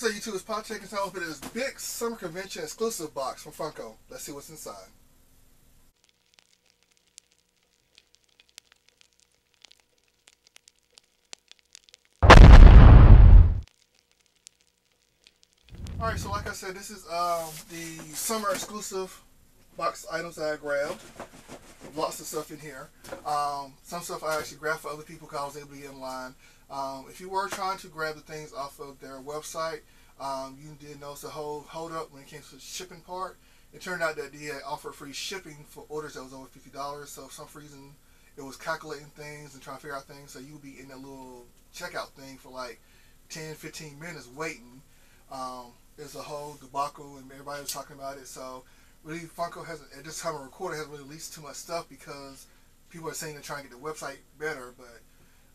What's up, YouTube? It's Pop Tech and time open this big summer convention exclusive box from Funko. Let's see what's inside. Alright, so like I said, this is um, the summer exclusive box items that I grabbed. Lots of stuff in here. Um, some stuff I actually grabbed for other people because I was able to get in line. Um, if you were trying to grab the things off of their website, um, you did notice a whole hold up when it came to the shipping part. It turned out that they offered free shipping for orders that was over fifty dollars. So for some reason, it was calculating things and trying to figure out things. So you'd be in that little checkout thing for like 10, 15 minutes waiting. Um, it's a whole debacle, and everybody was talking about it. So really, Funko hasn't at this time of recording hasn't released too much stuff because people are saying they're trying to get the website better, but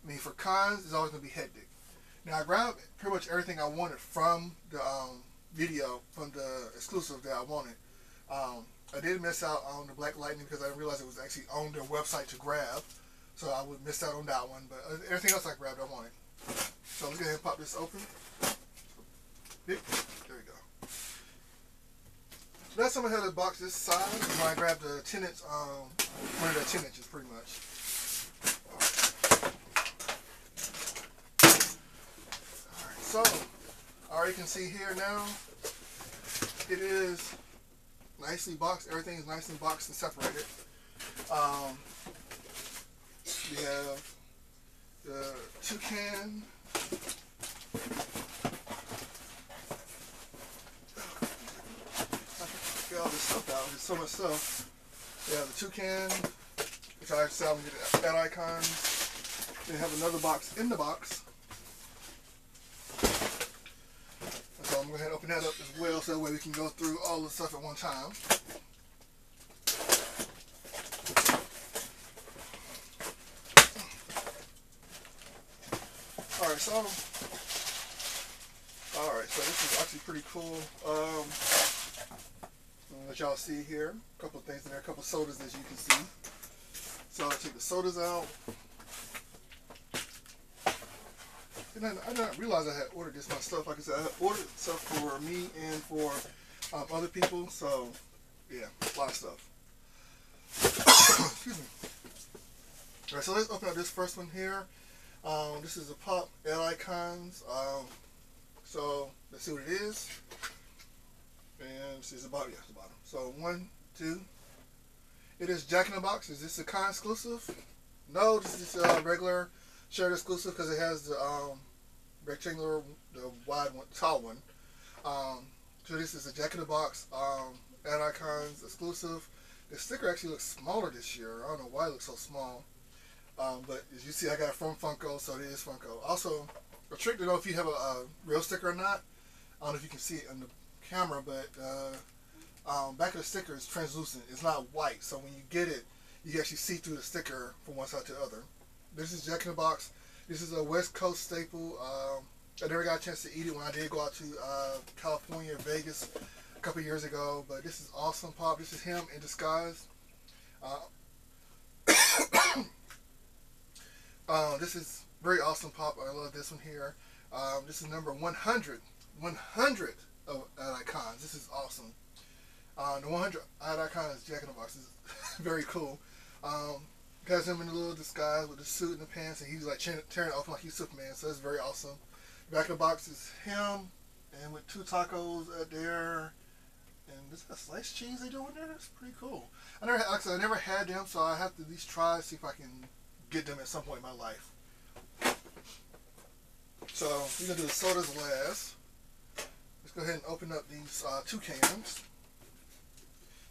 I mean, for cons, it's always going to be hectic. Now, I grabbed pretty much everything I wanted from the um, video, from the exclusive that I wanted. Um, I did miss out on the Black Lightning because I didn't realize it was actually on their website to grab. So I would miss out on that one. But everything else I grabbed, I wanted. So let's go ahead and pop this open. Go. I had a box this size I grabbed the tenants, um, one of the tenants pretty much. Alright, So, already can see here now, it is nicely boxed. Everything is nicely boxed and separated. Um, we have the two toucan. Get There's so much stuff. We have the toucan, which I said I'm get that icon. Then have another box in the box So I'm going to ahead and open that up as well so that way we can go through all the stuff at one time. Alright, so Alright, so this is actually pretty cool. Um, let y'all see here. A couple of things in there, a couple of sodas as you can see. So I'll take the sodas out. And then I didn't realize I had ordered this myself. Like I said, I ordered stuff for me and for um, other people. So, yeah, a lot of stuff. Excuse me. All right, so let's open up this first one here. Um, this is a pop L icons. Um, so let's see what it is. And is bottom. Yeah, the bottom. So one, two. It is Jack in the Box. Is this a con exclusive? No, this is a regular shirt exclusive because it has the um, rectangular, the wide one, tall one. Um, so this is a Jack in the Box um, ad icons exclusive. The sticker actually looks smaller this year. I don't know why it looks so small. Um, but as you see, I got from Funko, so it is Funko. Also, a trick to know if you have a, a, real sticker or not. I don't know if you can see it on the camera, but uh, um, back of the sticker is translucent. It's not white, so when you get it, you actually see through the sticker from one side to the other. This is Jack in the Box. This is a West Coast staple. Um, I never got a chance to eat it when I did go out to uh, California, Vegas a couple years ago. But this is awesome pop. This is him in disguise. Uh, uh, this is very awesome pop. I love this one here. Um, this is number 100. 100 of icons. This is awesome. Uh, the 100 ad icon is Jack in the Box. Is very cool. Um, Got him in a little disguise with the suit and the pants, and he's like tearing it off like he's Superman. So that's very awesome. Back of the box is him, and with two tacos out there, and this got sliced cheese they do in there. That's pretty cool. I never, said, I never had them, so I have to at least try see if I can get them at some point in my life. So we're gonna do the sodas last. Go ahead and open up these uh, toucans.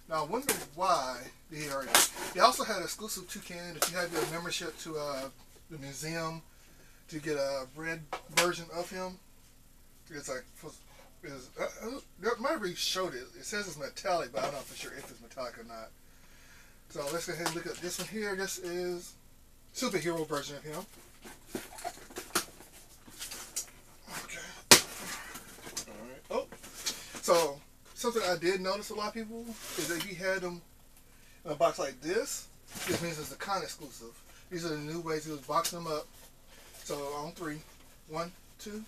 Now I wonder why they are. They also had exclusive toucan. If you had your membership to uh, the museum to get a red version of him, it's like is uh, uh might be showed it. It says it's metallic, but I don't know for sure if it's metallic or not. So let's go ahead and look at this one here. This is superhero version of him. Okay. All right. Oh, so something I did notice a lot of people is that if you had them in a box like this, this means it's a con exclusive. These are the new ways he was boxing them up. So on three, one, two.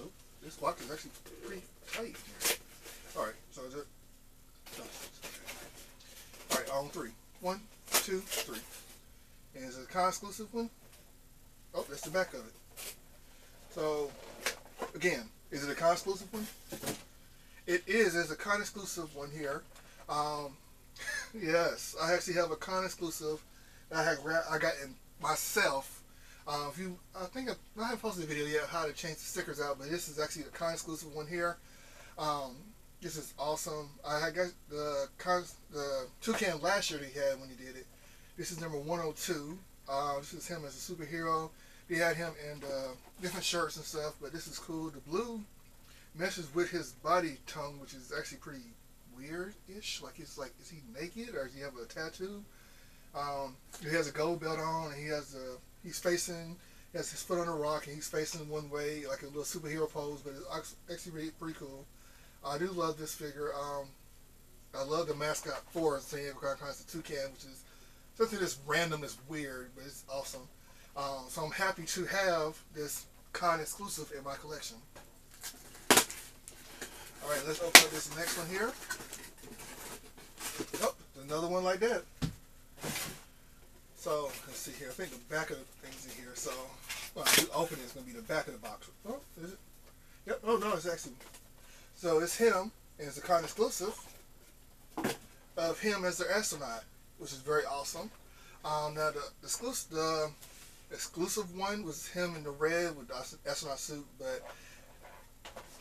Oh, this box is actually pretty tight. Alright, so is it? No. Alright, on three. One, two, three. And is it a con exclusive one? Oh, that's the back of it. So, again, is it a con exclusive one? It is. There's a con exclusive one here. Um, yes, I actually have a con exclusive that I had I got in myself. Uh, if you, I think I, I haven't posted a video yet how to change the stickers out, but this is actually the con exclusive one here. Um, this is awesome. I got the con, the toucan last year he had when he did it. This is number 102. Uh, this is him as a superhero. They had him in uh, different shirts and stuff, but this is cool. The blue meshes with his body tongue, which is actually pretty weird-ish. Like it's like, is he naked or does he have a tattoo? Um, he has a gold belt on, and he has a he's facing he has his foot on a rock, and he's facing one way like a little superhero pose. But it's actually pretty, pretty cool. I do love this figure. Um, I love the mascot for San Diego Comic Con, the toucan, which is something that's random, that's weird, but it's awesome. Um, so I'm happy to have this con exclusive in my collection. All right, let's open up this next one here. Oh, another one like that. So let's see here. I think the back of the things in here. So well, the opening is going to be the back of the box. Oh, is it? Yep. Oh no, it's actually. So it's him, and it's a con exclusive of him as the astronaut, which is very awesome. Um, now the, the exclusive, the exclusive one was him in the red with the astronaut suit, but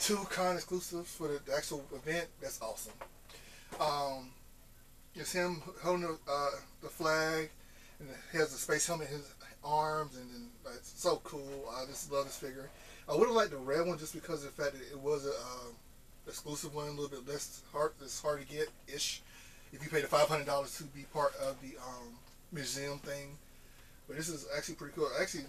two con exclusives for the, actual event. That's awesome. Um, it's him holding the, uh, the flag, and he has the space helmet in his arms, and, and it's so cool. I just love this figure. I would have liked the red one just because of the fact that it was a uh, exclusive one, a little bit less hard, it's hard to get ish. If you pay the five hundred dollars to be part of the um, museum thing, but this is actually pretty cool. Actually,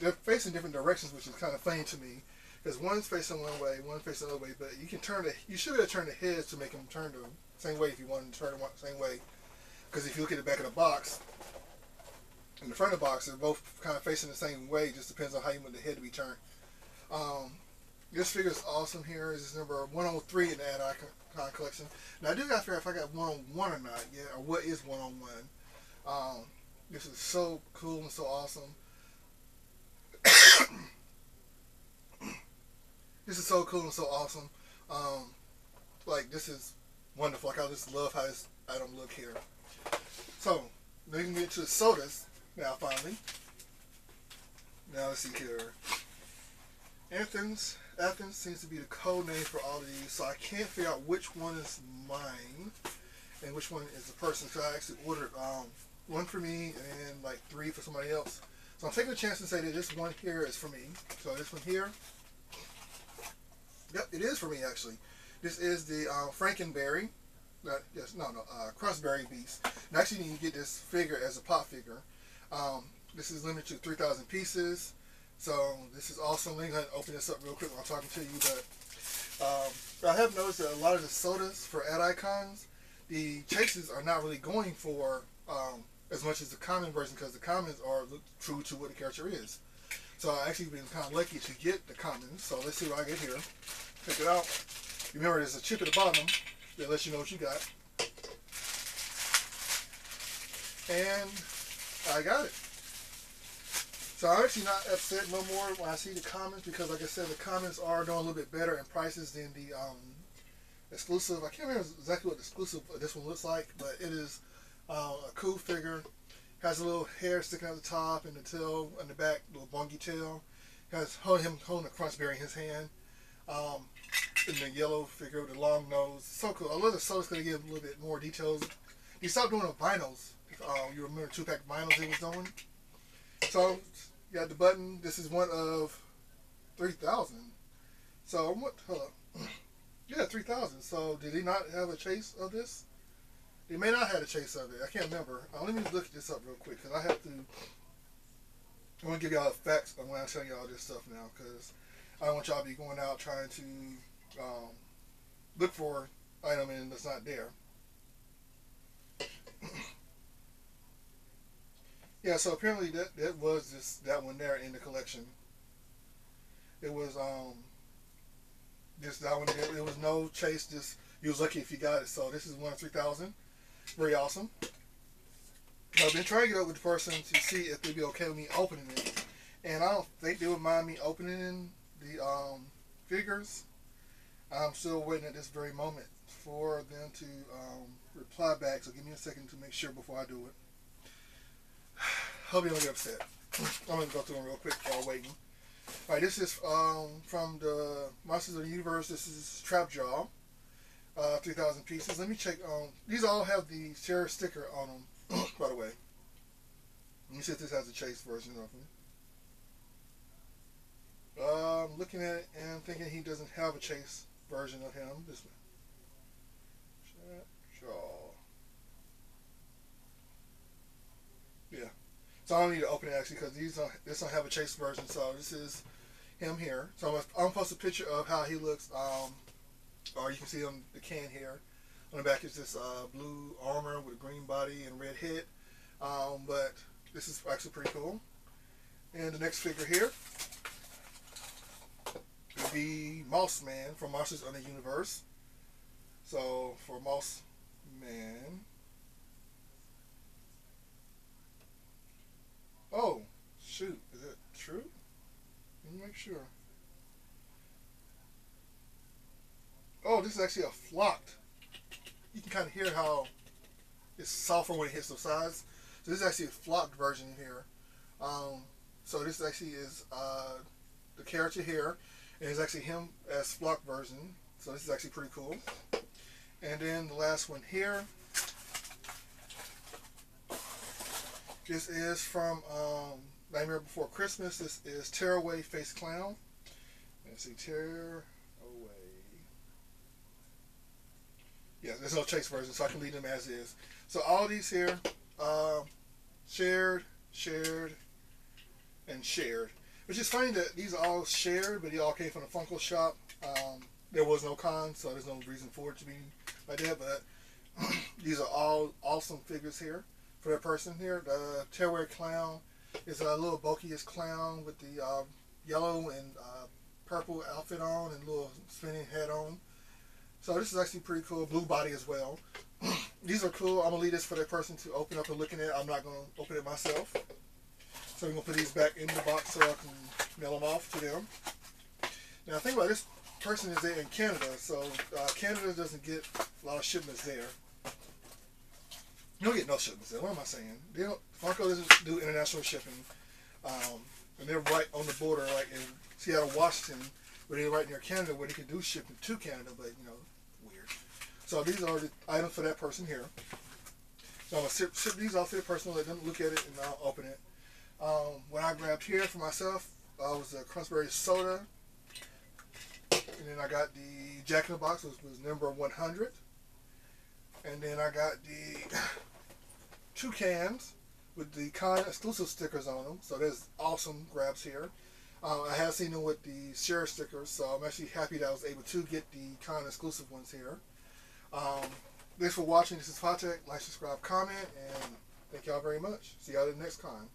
they're facing different directions, which is kind of funny to me because one's facing one way, one facing the other way. But you can turn the you should be able to turn the heads to make them turn the same way if you want them to turn the same way. Because if you look at the back of the box, in the front of the box, they're both kind of facing the same way. It just depends on how you want the head to be turned. Um, this figure is awesome here. This is number 103 in the Ad Icon collection. Now I do got to figure out if I got one on one or not yet, or what is one on one. Um, this is so cool and so awesome. This is so cool and so awesome. Um, like this is wonderful. Like I just love how this item look here. So now we can get to the sodas now finally. Now let's see here. Athens Athens seems to be the code name for all of these, so I can't figure out which one is mine and which one is the person. So I actually ordered um, one for me and like three for somebody else. So I'm taking a chance to say that this one here is for me. So this one here, yep, it is for me actually. This is the uh, Frankenberry. Uh, yes, no, no, uh, Crunchberry Beast. And actually, you can get this figure as a pop figure. Um, this is limited to 3,000 pieces. So this is awesome. Let me go ahead and open this up real quick while I'm talking to you. But um, I have noticed that a lot of the sodas for ad icons, the chases are not really going for um, as much as the common version because the commons are true to what the character is. So I actually been kind of lucky to get the commons. So let's see what I get here. Check it out. Remember, there's a chip at the bottom that lets you know what you got. And I got it. So I'm actually not upset no more when I see the commons because, like I said, the commons are doing a little bit better in prices than the um, exclusive. I can't remember exactly what the exclusive this one looks like, but it is uh, a cool figure. Has a little hair sticking out the top and the tail and the back, little bongy tail. Has him holding a crunchberry in his hand. Um, in the yellow figure with the long nose. So cool. I love the soda's to give a little bit more details. He stopped doing the vinyls. Uh, you remember two pack vinyls he was doing? So, you got the button. This is one of 3,000. So, what? Hold. Yeah, 3,000. So, did he not have a chase of this? He may not have a chase of it. I can't remember. Uh, let me look this up real quick because I have to. I want to give y'all the facts I'm telling y'all this stuff now because I don't want y'all to be going out trying to um, look for item and it's not there. yeah, so apparently that that was this that one there in the collection. It was um just that one. There, it was no chase. Just you was lucky if you got it. So this is one of three thousand. Very awesome. I've been trying to get up with the person to see if they'd be okay with me opening it, and I don't think they would mind me opening the um, figures. I'm still waiting at this very moment for them to um, reply back. So give me a second to make sure before I do it. Hope you don't get upset. I'm gonna go through them real quick while waiting. All right, this is um, from the Monsters of the Universe. This is Trap Jaw, uh, 3,000 pieces. Let me check. Um, these all have the share sticker on them, by the way. Let me see if this has a chase version of them. Uh, I'm looking at it and thinking he doesn't have a chase version of him. This one. Yeah. So I don't need to open it actually because these don't, this don't have a chase version. So this is him here. So I'm, I'm post a picture of how he looks. Um, or you can see on the can here. On the back is this uh, blue armor with a green body and red head. Um, but this is actually pretty cool. And the next figure here would be Moss Man from Monsters of the Universe. So for Moss Man, Oh, shoot. Is that true? Let me make sure. Oh, this is actually a flocked. You can kind of hear how it's softer when it hits the sides. So this is actually a flocked version here. Um, so this actually is uh, the character here. And it's actually him as flocked version. So this is actually pretty cool. And then the last one here This is from um, Nightmare Before Christmas. This is Tearaway Face Clown. Let's see, Tear Yeah, there's no chase version, so I can leave them as is. So all these here, uh, shared, shared, and shared. Which is funny that these are all shared, but they all came from the Funko shop. Um, there was no con, so there's no reason for it to be like that. But these are all awesome figures here for that person here. The Tearaway Clown is a little bulkiest clown with the uh, yellow and uh, purple outfit on and little spinning head on. So this is actually pretty cool. Blue body as well. These are cool. I'm gonna leave this for that person to open up and look at. I'm not gonna open it myself. So I'm gonna put these back in the box so I can mail them off to them. Now think about this person is there in Canada, so uh, Canada doesn't get a lot of shipments there. You don't get no shipments there. What am I saying? They don't, Funko doesn't do international shipping. Um, and they're right on the border, like in Seattle, Washington, where they're right near Canada, where they can do shipping to Canada, but you know. So these are the items for that person here. So I'm gonna ship, ship these off to the person, let them look at it, and I'll open it. Um, what I grabbed here for myself uh, was the Crunchberry soda, and then I got the Jack in the Box, which was number 100, and then I got the toucans with the con exclusive stickers on them. So there's awesome grabs here. Uh, I have seen them with the share stickers, so I'm actually happy that I was able to get the con exclusive ones here. Um, thanks for watching. This is Pop Tech. Like, subscribe, comment, and thank y'all very much. See y'all at the next con.